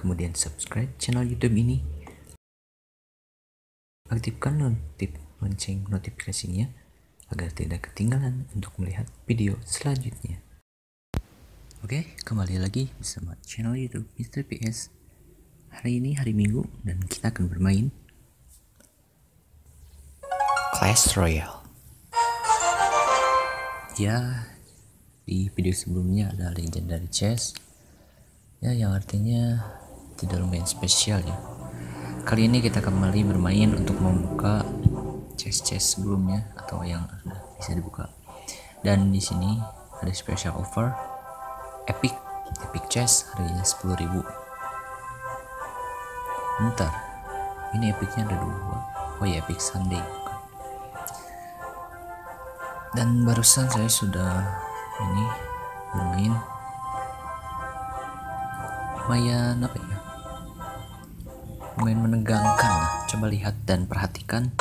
Kemudian subscribe channel YouTube ini. Aktifkan notif lonceng notifikasinya agar tidak ketinggalan untuk melihat video selanjutnya. Oke, kembali lagi bersama channel YouTube Mr. PS. Hari ini hari Minggu dan kita akan bermain Clash Royale. Ya, di video sebelumnya ada legendary chest. Ya, yang artinya tidak lumayan spesial ya. Kali ini kita kembali bermain untuk membuka chest-chest sebelumnya atau yang bisa dibuka. Dan di sini ada special offer epic epic chest harganya 10.000 bentar ini epicnya ada dua. Oh ya epic sunday dan barusan saya sudah ini bermain. Lumayan apa ya lumayan menegangkan lah coba lihat dan perhatikan! Di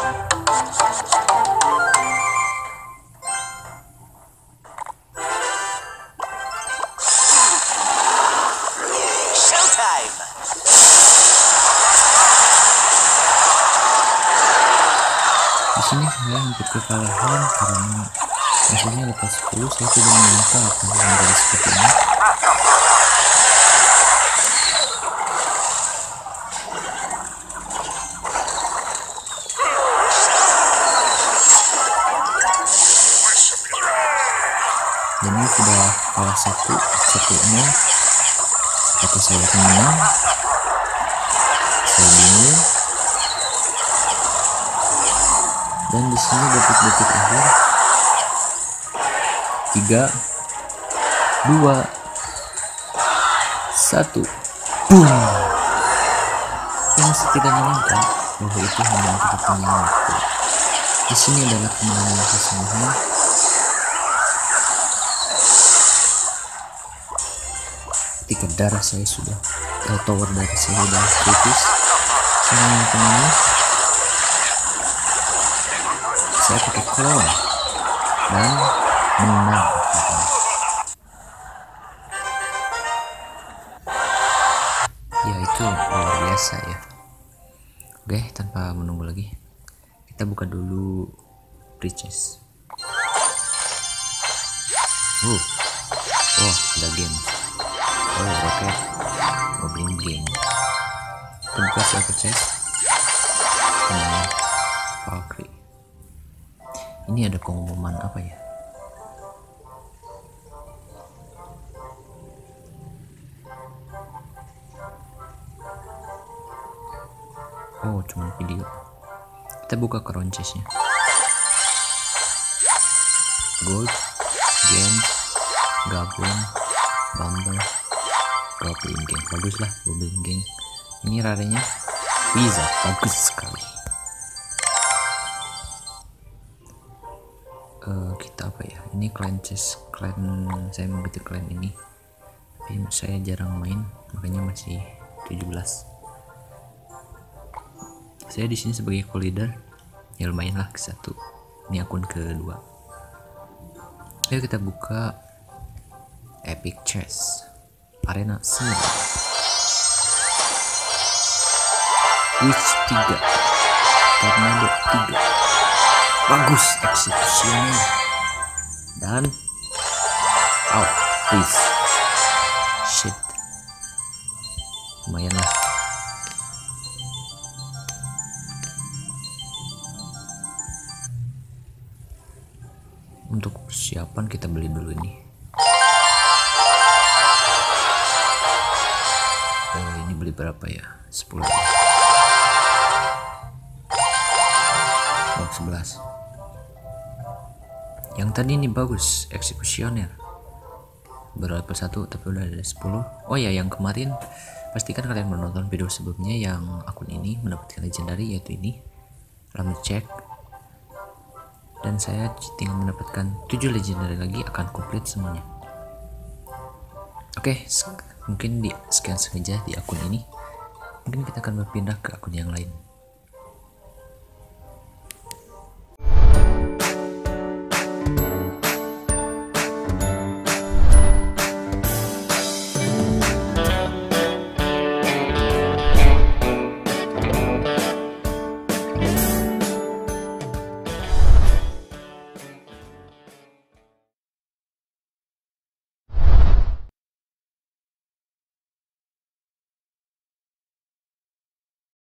sini saya hampir kekalahan karena hasilnya lepas 10 saya tidak menyangka akan menjadi seperti ini. Sudah kalah satu satu nol. Apakah saya akan menang? Saya bingung. dan di sini detik-detik akhir tiga dua satu boom yang tidak menyangka bahwa itu hanya untuk kepentingan waktu di sini adalah kemenangan yang ketika darah saya sudah atau tower darah saya sudah kritis saya ini saya pakai clone dan menang. Ya itu luar biasa ya. Oke tanpa menunggu lagi kita buka dulu bridges uh oh ada game oh roket goblin game kita buka silver chest nah Valkyrie. Ini ada pengumuman apa ya? Oh cuma video. Kita buka crown chestnya gold game bagus lah goblin gang ini rarenya. Bisa bagus sekali. Eh, kita apa ya? Ini clan chess clan saya mengikuti clan ini. Tapi saya jarang main makanya masih 17 saya di sini sebagai co-leader. Ya lumayan lah ke satu. Ini akun kedua. Ayo kita buka epic chess arena 9 witch 3 tornado 3 bagus eksekusinya. Dan out please. Shit. Lumayan lah. Untuk persiapan kita beli dulu ini beli berapa ya? 10 oh 11 yang tadi ini bagus eksekusioner. Berapa satu tapi udah ada 10 oh ya yang kemarin pastikan kalian menonton video sebelumnya yang akun ini mendapatkan legendary yaitu ini. Lama cek. Dan saya tinggal mendapatkan 7 legendary lagi akan komplit semuanya. Oke mungkin di sekian saja di akun ini. Mungkin kita akan berpindah ke akun yang lain